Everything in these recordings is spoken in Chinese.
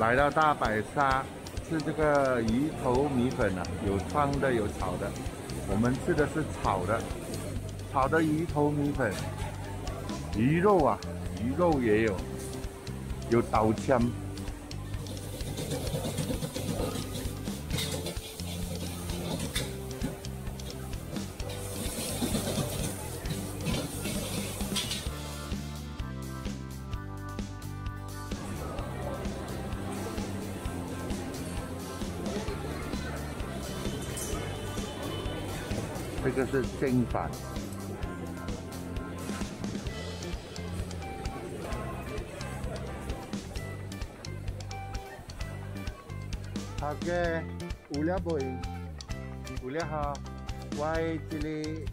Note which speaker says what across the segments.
Speaker 1: 来到大白沙吃这个鱼头米粉啊，有汤的有炒的，我们吃的是炒的，炒的鱼头米粉，鱼肉啊，鱼肉也有，有刀枪。这个是蒸饭。好嘅，有了未？有了哈，我这里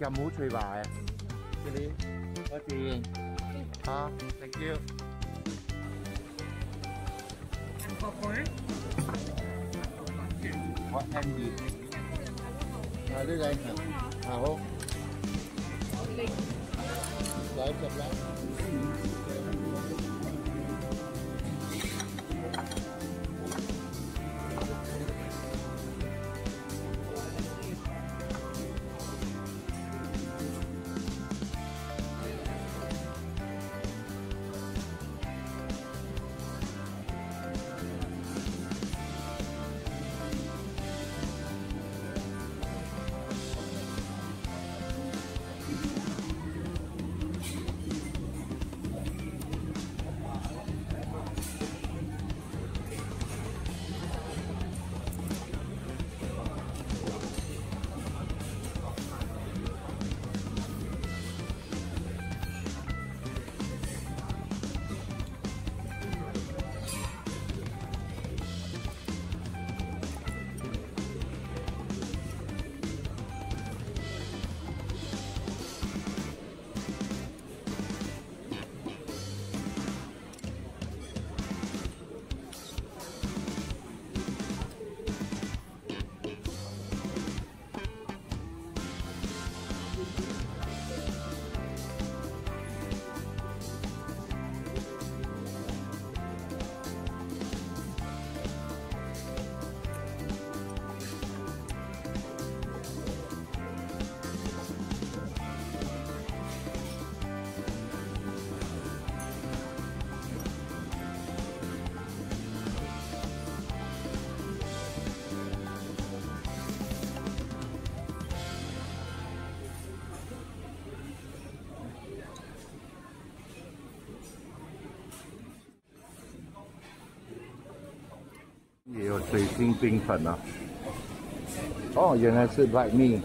Speaker 1: 有冇脆白啊？这里我点，好，thank you。
Speaker 2: popcorn.
Speaker 1: 我 Andy。啊，呢個啊好。來食啦。也有水晶冰粉啊！哦，原来是白蜜，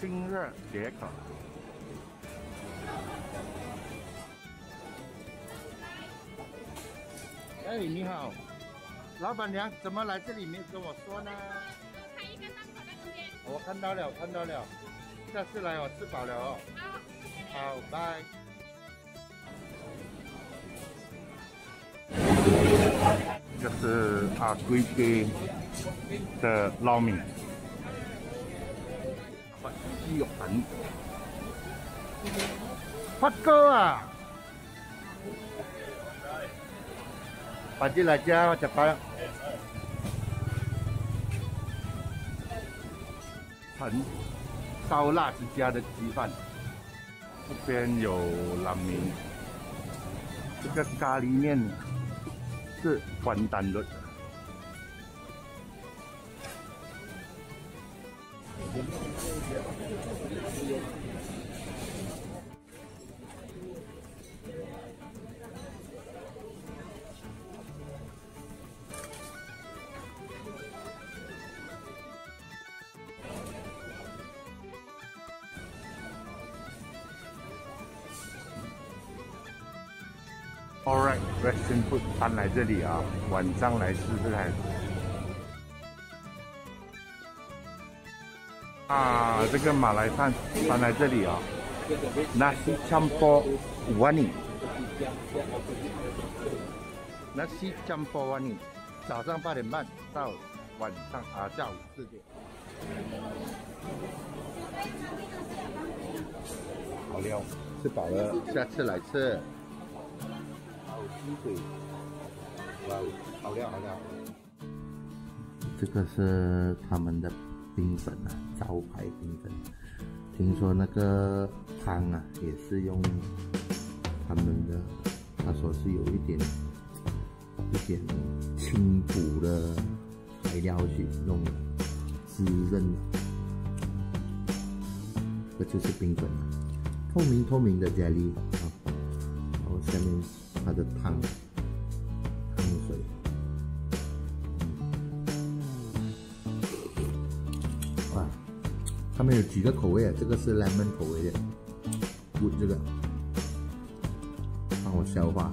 Speaker 1: 新热解渴。哎，你好，老板娘怎么来这里没跟我说呢？
Speaker 2: 开一个档口在中间。
Speaker 1: 我看到了，看到了，下次来我吃饱了哦。
Speaker 2: 好，
Speaker 1: 好，拜。这是阿贵哥的拉面，鸡肉粉，发哥啊，把来辣椒再放，粉烧辣子加的鸡饭，这边有拉面，这个咖喱面。是关丹 All right，Western Food 搬来这里啊，晚上来试试看。啊，这个马来饭搬来这里啊，Nasi campur wani。Nasi campur wani，早上八点半到晚上啊下午四点。好料，吃饱了，下次来吃。水，哇，好料好料！
Speaker 3: 这个是他们的冰粉啊，招牌冰粉。听说那个汤啊，也是用他们的，他说是有一点一点清补的材料去弄的，滋润的。这就是冰粉，透明透明的啫喱啊，后下面它的汤汤水。哇，他们有几个口味啊？这个是 lemon 口味的，我，这个帮我消化。